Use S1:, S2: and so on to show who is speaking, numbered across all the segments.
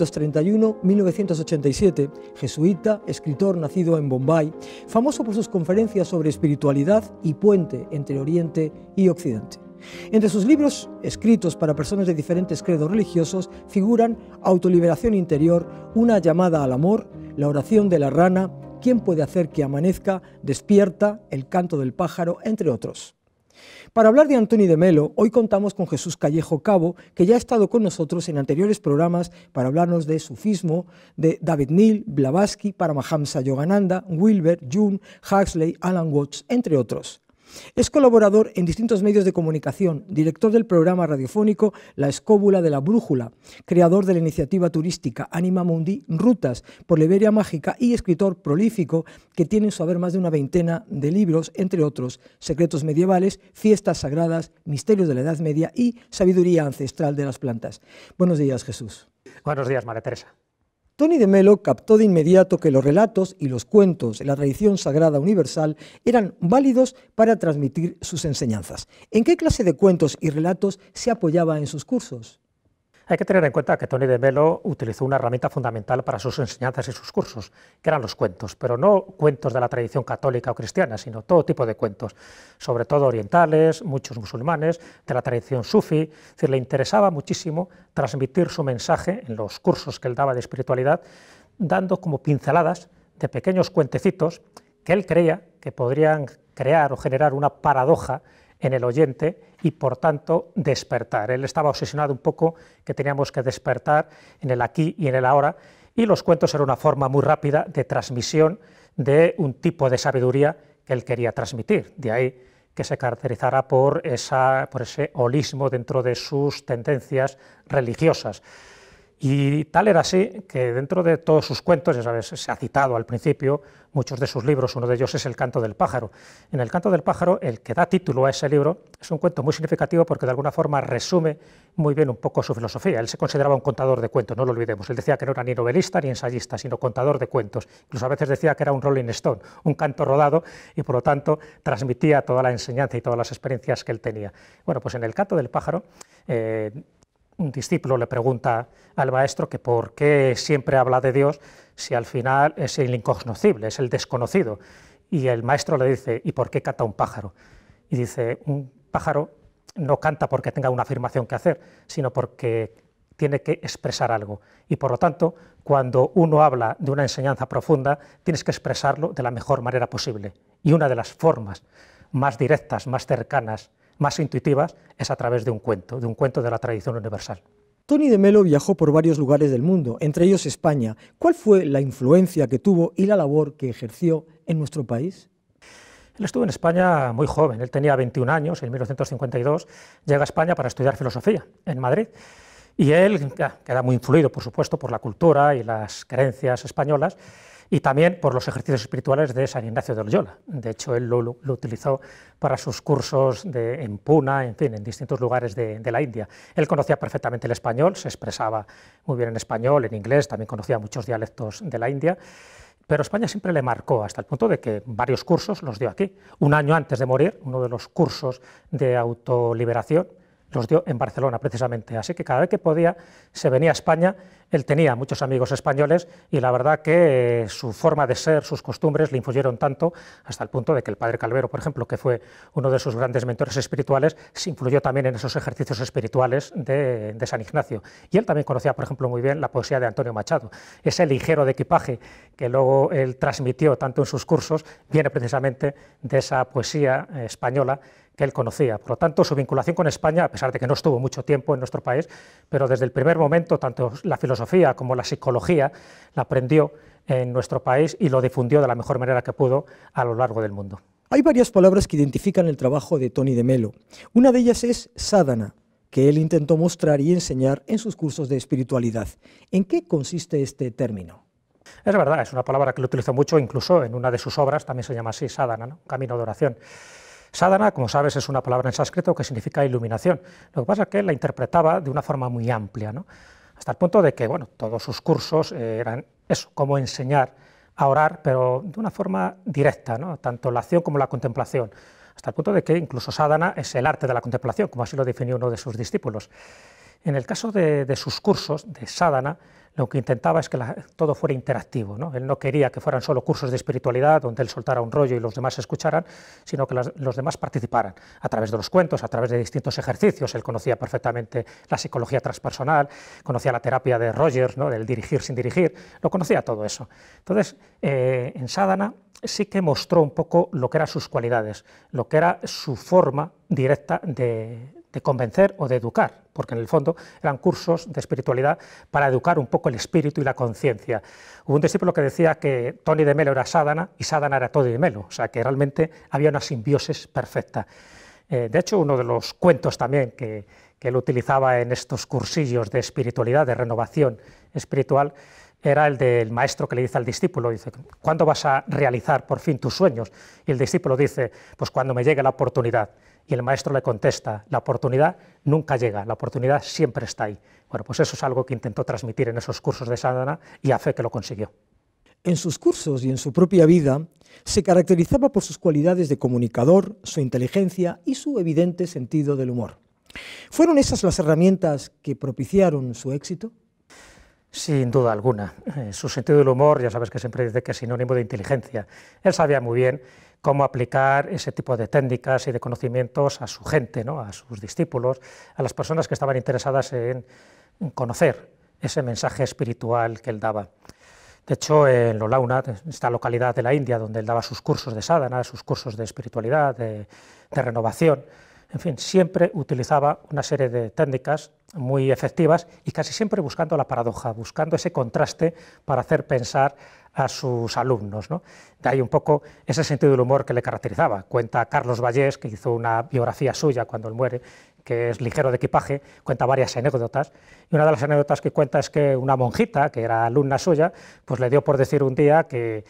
S1: de Melo, 1931-1987, jesuita, escritor nacido en Bombay, famoso por sus conferencias sobre espiritualidad y puente entre Oriente y Occidente. Entre sus libros, escritos para personas de diferentes credos religiosos, figuran Autoliberación Interior, Una llamada al amor, La oración de la rana, ¿Quién puede hacer que amanezca? Despierta, El canto del pájaro, entre otros. Para hablar de Antoni de Melo, hoy contamos con Jesús Callejo Cabo, que ya ha estado con nosotros en anteriores programas para hablarnos de sufismo, de David Neal, Blavatsky, Paramahamsa Yogananda, Wilber, Jung, Huxley, Alan Watts, entre otros. Es colaborador en distintos medios de comunicación, director del programa radiofónico La Escóbula de la Brújula, creador de la iniciativa turística Anima Mundi Rutas por Liberia Mágica y escritor prolífico que tiene en su haber más de una veintena de libros, entre otros Secretos Medievales, Fiestas Sagradas, Misterios de la Edad Media y Sabiduría Ancestral de las Plantas. Buenos días, Jesús.
S2: Buenos días, María Teresa.
S1: Tony de Melo captó de inmediato que los relatos y los cuentos de la tradición sagrada universal eran válidos para transmitir sus enseñanzas. ¿En qué clase de cuentos y relatos se apoyaba en sus cursos?
S2: Hay que tener en cuenta que Tony de Melo utilizó una herramienta fundamental para sus enseñanzas y sus cursos, que eran los cuentos, pero no cuentos de la tradición católica o cristiana, sino todo tipo de cuentos, sobre todo orientales, muchos musulmanes, de la tradición sufi. Es decir, le interesaba muchísimo transmitir su mensaje en los cursos que él daba de espiritualidad, dando como pinceladas de pequeños cuentecitos que él creía que podrían crear o generar una paradoja en el oyente y por tanto despertar. Él estaba obsesionado un poco que teníamos que despertar en el aquí y en el ahora y los cuentos eran una forma muy rápida de transmisión de un tipo de sabiduría que él quería transmitir. De ahí que se caracterizara por, esa, por ese holismo dentro de sus tendencias religiosas. Y tal era así que dentro de todos sus cuentos, ya sabes, se ha citado al principio muchos de sus libros, uno de ellos es El canto del pájaro. En El canto del pájaro, el que da título a ese libro es un cuento muy significativo porque de alguna forma resume muy bien un poco su filosofía. Él se consideraba un contador de cuentos, no lo olvidemos. Él decía que no era ni novelista ni ensayista, sino contador de cuentos. Incluso a veces decía que era un Rolling Stone, un canto rodado y por lo tanto transmitía toda la enseñanza y todas las experiencias que él tenía. Bueno, pues en El canto del pájaro... Eh, un discípulo le pregunta al maestro que por qué siempre habla de Dios si al final es el incognoscible, es el desconocido. Y el maestro le dice, ¿y por qué canta un pájaro? Y dice, un pájaro no canta porque tenga una afirmación que hacer, sino porque tiene que expresar algo. Y por lo tanto, cuando uno habla de una enseñanza profunda, tienes que expresarlo de la mejor manera posible. Y una de las formas más directas, más cercanas, más intuitivas es a través de un cuento, de un cuento de la tradición universal.
S1: Tony de Melo viajó por varios lugares del mundo, entre ellos España. ¿Cuál fue la influencia que tuvo y la labor que ejerció en nuestro país?
S2: Él estuvo en España muy joven, él tenía 21 años, en 1952 llega a España para estudiar filosofía en Madrid. Y él queda muy influido, por supuesto, por la cultura y las creencias españolas, y también por los ejercicios espirituales de San Ignacio de Loyola. De hecho, él lo, utilizó para sus cursos en Puna, en fin, en distintos lugares de, de, la India. Él conocía perfectamente el español, se expresaba muy bien en español, en inglés, también conocía muchos dialectos de la India. Pero España siempre le marcó hasta el punto de que varios cursos los dio aquí. Un año antes de morir, uno de los cursos de autoliberación los dio en Barcelona precisamente. Así que cada vez que podía se venía a España. Él tenía muchos amigos españoles y la verdad que su forma de ser, sus costumbres le influyeron tanto hasta el punto de que el padre Calvero, por ejemplo, que fue uno de sus grandes mentores espirituales, se influyó también en esos ejercicios espirituales de, de San Ignacio. Y él también conocía, por ejemplo, muy bien la poesía de Antonio Machado. Ese ligero de equipaje que luego él transmitió tanto en sus cursos viene precisamente de esa poesía eh, española que él conocía. Por lo tanto, su vinculación con España, a pesar de que no estuvo mucho tiempo en nuestro país, pero desde el primer momento, tanto la filosofía como la psicología la aprendió en nuestro país y lo difundió de la mejor manera que pudo a lo largo del mundo.
S1: Hay varias palabras que identifican el trabajo de Tony de Melo. Una de ellas es sadhana, que él intentó mostrar y enseñar en sus cursos de espiritualidad. ¿En qué consiste este término?
S2: Es verdad, es una palabra que lo utilizó mucho, incluso en una de sus obras también se llama así, sadhana, camino de oración. Sadhana, como sabes, es una palabra en sánscrito que significa iluminación. Lo que pasa es que él la interpretaba de una forma muy amplia, ¿no? hasta el punto de que bueno, todos sus cursos eh, eran eso, cómo enseñar a orar, pero de una forma directa, ¿no? tanto la acción como la contemplación, hasta el punto de que incluso sadhana es el arte de la contemplación, como así lo definió uno de sus discípulos. En el caso de, de sus cursos de sadhana, lo que intentaba es que todo fuera interactivo. ¿no? Él no quería que fueran solo cursos de espiritualidad donde él soltara un rollo y los demás escucharan, sino que los demás participaran a través de los cuentos, a través de distintos ejercicios. Él conocía perfectamente la psicología transpersonal, conocía la terapia de Rogers, ¿no? del dirigir sin dirigir, lo conocía todo eso. Entonces, eh, en Sadhana sí que mostró un poco lo que eran sus cualidades, lo que era su forma directa de, de convencer o de educar, porque en el fondo eran cursos de espiritualidad para educar un poco el espíritu y la conciencia. Hubo un discípulo que decía que Tony de Melo era Sadhana y Sadhana era Tony de Melo, o sea que realmente había una simbiosis perfecta. Eh, de hecho, uno de los cuentos también que, que él utilizaba en estos cursillos de espiritualidad, de renovación espiritual, era el del maestro que le dice al discípulo, dice, ¿cuándo vas a realizar por fin tus sueños? Y el discípulo dice, pues cuando me llegue la oportunidad. Y el maestro le contesta, la oportunidad nunca llega, la oportunidad siempre está ahí. Bueno, pues eso es algo que intentó transmitir en esos cursos de sadhana y a fe que lo consiguió.
S1: En sus cursos y en su propia vida se caracterizaba por sus cualidades de comunicador, su inteligencia y su evidente sentido del humor. ¿Fueron esas las herramientas que propiciaron su éxito?
S2: Sin duda alguna. Eh, su sentido del humor, ya sabes que siempre dice que es sinónimo de inteligencia. Él sabía muy bien cómo aplicar ese tipo de técnicas y de conocimientos a su gente, ¿no? a sus discípulos, a las personas que estaban interesadas en, conocer ese mensaje espiritual que él daba. De hecho, en Lolauna, esta localidad de la India, donde él daba sus cursos de sadhana, sus cursos de espiritualidad, de renovación, en fin, siempre utilizaba una serie de técnicas muy efectivas y casi siempre buscando la paradoja, buscando ese contraste para hacer pensar a sus alumnos. ¿no? De ahí un poco ese sentido del humor que le caracterizaba. Cuenta Carlos Vallés, que hizo una biografía suya cuando él muere, que es ligero de equipaje, cuenta varias anécdotas. Y una de las anécdotas que cuenta es que una monjita, que era alumna suya, pues le dio por decir un día que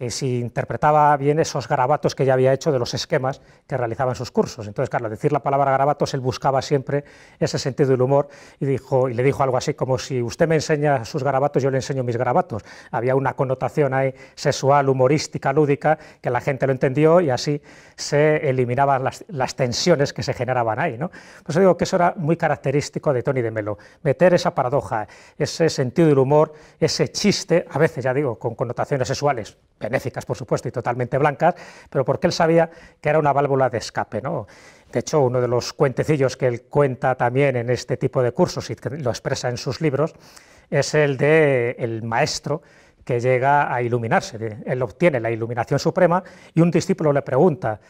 S2: que si interpretaba bien esos garabatos que ya había hecho de los esquemas que realizaba en sus cursos. Entonces, claro, decir la palabra garabatos, él buscaba siempre ese sentido del humor y, dijo, y le dijo algo así como si usted me enseña sus garabatos, yo le enseño mis garabatos. Había una connotación ahí sexual, humorística, lúdica, que la gente lo entendió y así se eliminaban las, tensiones que se generaban ahí. ¿no? Pues digo que eso era muy característico de Tony de Melo, meter esa paradoja, ese sentido del humor, ese chiste, a veces ya digo, con connotaciones sexuales, benéficas, por supuesto, y totalmente blancas, pero porque él sabía que era una válvula de escape. ¿no? De hecho, uno de los cuentecillos que él cuenta también en este tipo de cursos y que lo expresa en sus libros es el de el maestro que llega a iluminarse. Él obtiene la iluminación suprema y un discípulo le pregunta,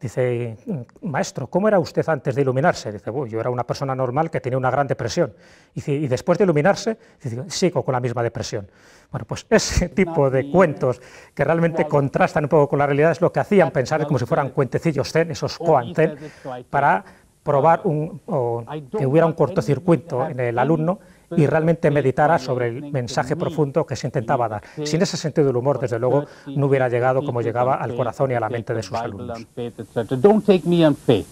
S2: Dice, maestro, ¿cómo era usted antes de iluminarse? Dice, yo era una persona normal que tenía una gran depresión. Dice, y después de iluminarse, dice, sigo con la misma depresión. Bueno, pues ese tipo de cuentos que realmente contrastan un poco con la realidad es lo que hacían pensar como si fueran cuentecillos zen, esos koan zen, para probar un, que hubiera un cortocircuito en el alumno y realmente meditara sobre el mensaje profundo que se intentaba dar. Sin ese sentido del humor, desde luego, no hubiera llegado como llegaba al corazón y a la mente de sus alumnos. Don't take me on faith.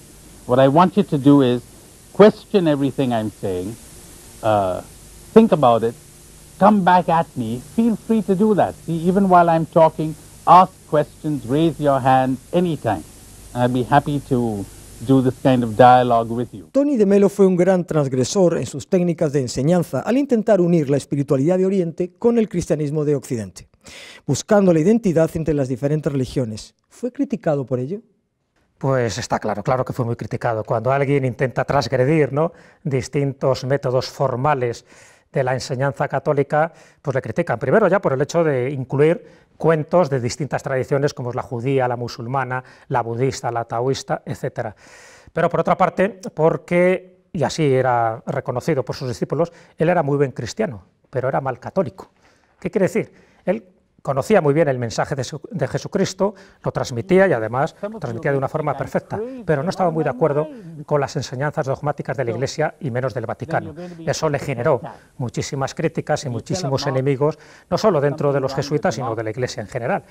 S2: What I want you to do is question everything I'm saying, uh, think about it, come back at me. Feel free to do that. See, even while I'm talking, ask questions, raise your hand anytime. I'd be happy to
S1: Tony de Melo fue un gran transgresor en sus técnicas de enseñanza al intentar unir la espiritualidad de Oriente con el cristianismo de Occidente, buscando la identidad entre las diferentes religiones. ¿Fue criticado por ello?
S2: Pues está claro, claro que fue muy criticado. Cuando alguien intenta transgredir ¿no? distintos métodos formales de la enseñanza católica, pues le critican. Primero ya por el hecho de incluir cuentos de distintas tradiciones como es la judía, la musulmana, la budista, la taoísta, etc. Pero por otra parte, porque, y así era reconocido por sus discípulos, él era muy buen cristiano, pero era mal católico. ¿Qué quiere decir? Él conocía muy bien el mensaje de, Jesucristo, lo transmitía y además lo transmitía de una forma perfecta, pero no estaba muy de acuerdo con las enseñanzas dogmáticas de la Iglesia y menos del Vaticano. Eso le generó muchísimas críticas y muchísimos enemigos, no solo dentro de los jesuitas, sino de la Iglesia en general.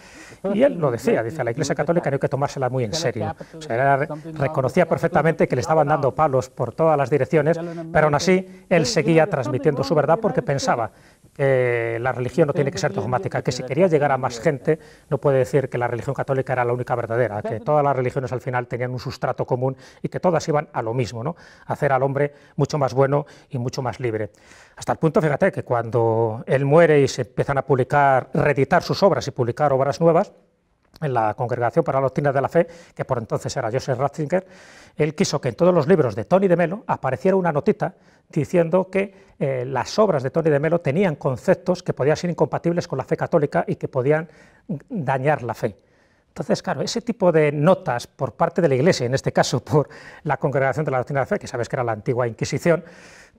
S2: Y él lo decía, dice, la Iglesia Católica no hay que tomársela muy en serio. O sea, reconocía perfectamente que le estaban dando palos por todas las direcciones, pero aún así él seguía transmitiendo su verdad porque pensaba la religión no tiene que ser dogmática, que si quería llegar a más gente no puede decir que la religión católica era la única verdadera, que todas las religiones al final tenían un sustrato común y que todas iban a lo mismo, ¿no? hacer al hombre mucho más bueno y mucho más libre. Hasta el punto, fíjate, que cuando él muere y se empiezan a publicar, reeditar sus obras y publicar obras nuevas, en la Congregación para la Doctrina de la Fe, que por entonces era Joseph Ratzinger, él quiso que en todos los libros de Tony de Melo apareciera una notita diciendo que eh, las obras de Tony de Melo tenían conceptos que podían ser incompatibles con la fe católica y que podían dañar la fe. Entonces, claro, ese tipo de notas por parte de la Iglesia, en este caso por la Congregación de la Doctrina de la Fe, que sabes que era la antigua Inquisición,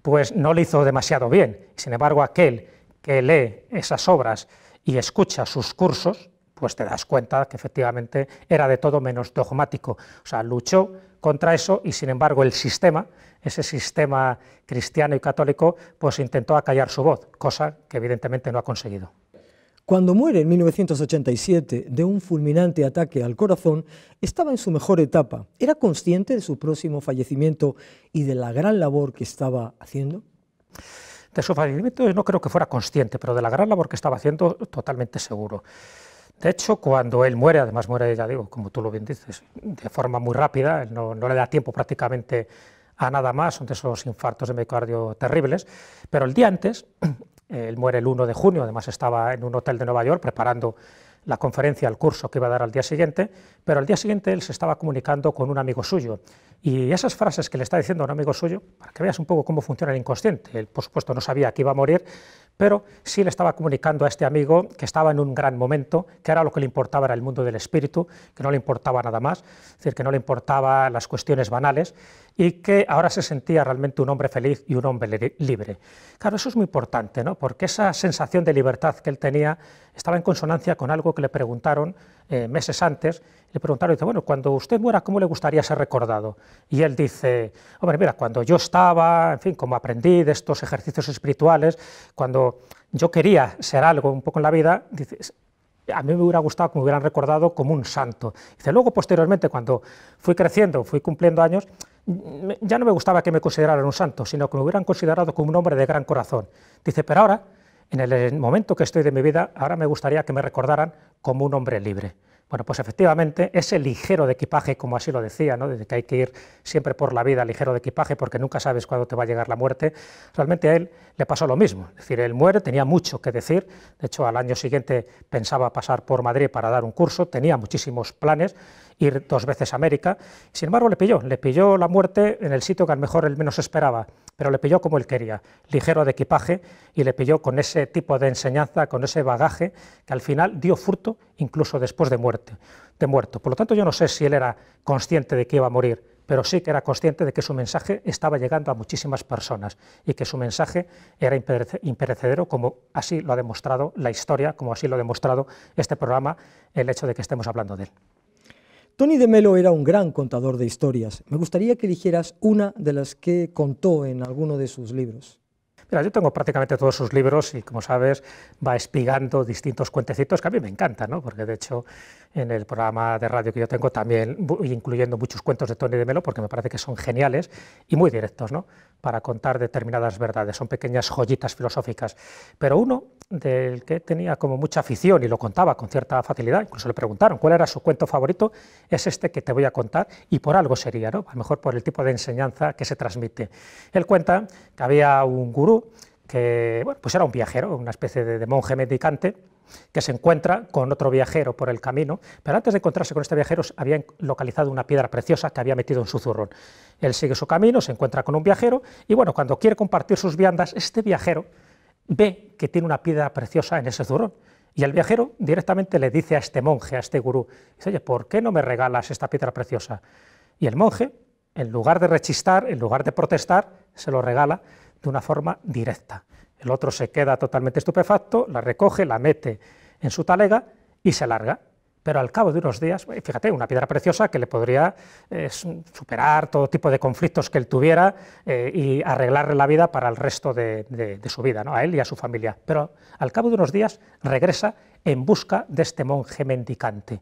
S2: pues no le hizo demasiado bien. Sin embargo, aquel que lee esas obras y escucha sus cursos, pues te das cuenta que efectivamente era de todo menos dogmático. O sea, luchó contra eso y sin embargo el sistema, ese sistema cristiano y católico, pues intentó acallar su voz, cosa que evidentemente no ha conseguido.
S1: Cuando muere en 1987 de un fulminante ataque al corazón, estaba en su mejor etapa. ¿Era consciente de su próximo fallecimiento y de la gran labor que estaba haciendo?
S2: De su fallecimiento no creo que fuera consciente, pero de la gran labor que estaba haciendo totalmente seguro. De hecho, cuando él muere, además muere, ya digo, como tú lo bien dices, de forma muy rápida, no, no le da tiempo prácticamente a nada más, son de esos infartos de miocardio terribles, pero el día antes, él muere el 1 de junio, además estaba en un hotel de Nueva York preparando la conferencia, el curso que iba a dar al día siguiente, pero al día siguiente él se estaba comunicando con un amigo suyo. Y esas frases que le está diciendo a un amigo suyo, para que veas un poco cómo funciona el inconsciente, él por supuesto no sabía que iba a morir, pero sí le estaba comunicando a este amigo que estaba en un gran momento, que era lo que le importaba era el mundo del espíritu, que no le importaba nada más, es decir, que no le importaba las cuestiones banales y que ahora se sentía realmente un hombre feliz y un hombre libre. Claro, eso es muy importante, ¿no? porque esa sensación de libertad que él tenía estaba en consonancia con algo que le preguntaron eh, meses antes, le preguntaron, dice, bueno, cuando usted muera, ¿cómo le gustaría ser recordado? Y él dice, hombre, mira, cuando yo estaba, en fin, como aprendí de estos ejercicios espirituales, cuando yo quería ser algo un poco en la vida, dice, a mí me hubiera gustado que me hubieran recordado como un santo. Dice, luego, posteriormente, cuando fui creciendo, fui cumpliendo años, ya no me gustaba que me consideraran un santo, sino que me hubieran considerado como un hombre de gran corazón. Dice, pero ahora, en el momento que estoy de mi vida, ahora me gustaría que me recordaran como un hombre libre. Bueno, pues efectivamente, ese ligero de equipaje, como así lo decía, ¿no? de que hay que ir siempre por la vida ligero de equipaje porque nunca sabes cuándo te va a llegar la muerte, realmente a él le pasó lo mismo. Es decir, él muere, tenía mucho que decir, de hecho al año siguiente pensaba pasar por Madrid para dar un curso, tenía muchísimos planes, ir dos veces a América, sin embargo le pilló, le pilló la muerte en el sitio que a lo mejor él menos esperaba, pero le pilló como él quería, ligero de equipaje, y le pilló con ese tipo de enseñanza, con ese bagaje, que al final dio fruto incluso después de muerte, de muerto. Por lo tanto, yo no sé si él era consciente de que iba a morir, pero sí que era consciente de que su mensaje estaba llegando a muchísimas personas y que su mensaje era imperecedero, como así lo ha demostrado la historia, como así lo ha demostrado este programa, el hecho de que estemos hablando de él.
S1: Tony de Melo era un gran contador de historias. Me gustaría que dijeras una de las que contó en alguno de sus libros.
S2: Mira, yo tengo prácticamente todos sus libros y, como sabes, va espigando distintos cuentecitos que a mí me encantan, ¿no? porque de hecho en el programa de radio que yo tengo también incluyendo muchos cuentos de Tony de Melo porque me parece que son geniales y muy directos ¿no? para contar determinadas verdades, son pequeñas joyitas filosóficas. Pero uno del que tenía como mucha afición y lo contaba con cierta facilidad, incluso le preguntaron cuál era su cuento favorito, es este que te voy a contar y por algo sería, ¿no? a lo mejor por el tipo de enseñanza que se transmite. Él cuenta que había un gurú que bueno, pues era un viajero, una especie de, monje medicante, que se encuentra con otro viajero por el camino, pero antes de encontrarse con este viajero había localizado una piedra preciosa que había metido en su zurrón. Él sigue su camino, se encuentra con un viajero y bueno, cuando quiere compartir sus viandas, este viajero ve que tiene una piedra preciosa en ese zurrón. Y el viajero directamente le dice a este monje, a este gurú, dice, oye, ¿por qué no me regalas esta piedra preciosa? Y el monje, en lugar de rechistar, en lugar de protestar, se lo regala de una forma directa. El otro se queda totalmente estupefacto, la recoge, la mete en su talega y se larga. Pero al cabo de unos días, eh, fíjate, una piedra preciosa que le podría eh, superar todo tipo de conflictos que él tuviera eh, y arreglarle la vida para el resto de, su vida, ¿no? a él y a su familia. Pero al cabo de unos días regresa en busca de este monje mendicante.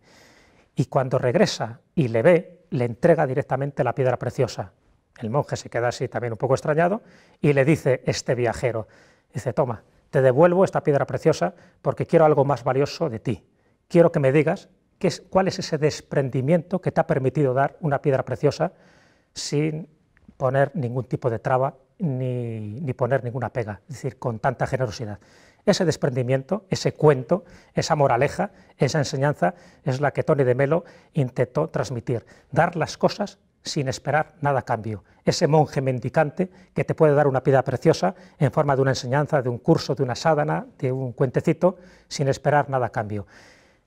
S2: Y cuando regresa y le ve, le entrega directamente la piedra preciosa. El monje se queda así también un poco extrañado y le dice este viajero, dice, toma, te devuelvo esta piedra preciosa porque quiero algo más valioso de ti. Quiero que me digas qué es, cuál es ese desprendimiento que te ha permitido dar una piedra preciosa sin poner ningún tipo de traba ni, ni poner ninguna pega, es decir, con tanta generosidad. Ese desprendimiento, ese cuento, esa moraleja, esa enseñanza es la que Tony de Melo intentó transmitir, dar las cosas sin esperar nada a cambio. Ese monje mendicante que te puede dar una piedra preciosa en forma de una enseñanza, de un curso, de una sádana, de un cuentecito, sin esperar nada a cambio.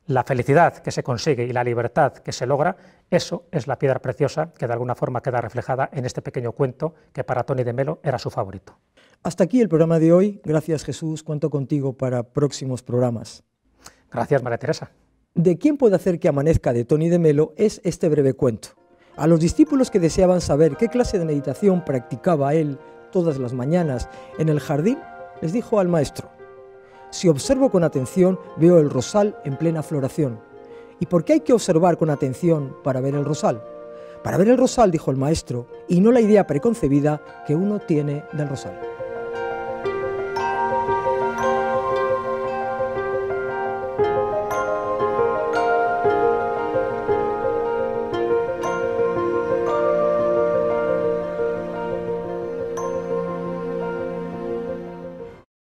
S2: La felicidad que se consigue y la libertad que se logra, eso es la piedra preciosa que de alguna forma queda reflejada en este pequeño cuento que para Tony de Melo era su favorito.
S1: Hasta aquí el programa de hoy. Gracias Jesús. Cuento contigo para próximos programas.
S2: Gracias María Teresa.
S1: De quién puede hacer que amanezca de Tony de Melo es este breve cuento. A los discípulos que deseaban saber qué clase de meditación practicaba él todas las mañanas en el jardín, les dijo al maestro, si observo con atención veo el rosal en plena floración. ¿Y por qué hay que observar con atención para ver el rosal? Para ver el rosal, dijo el maestro, y no la idea preconcebida que uno tiene del rosal.